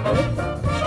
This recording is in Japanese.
えっ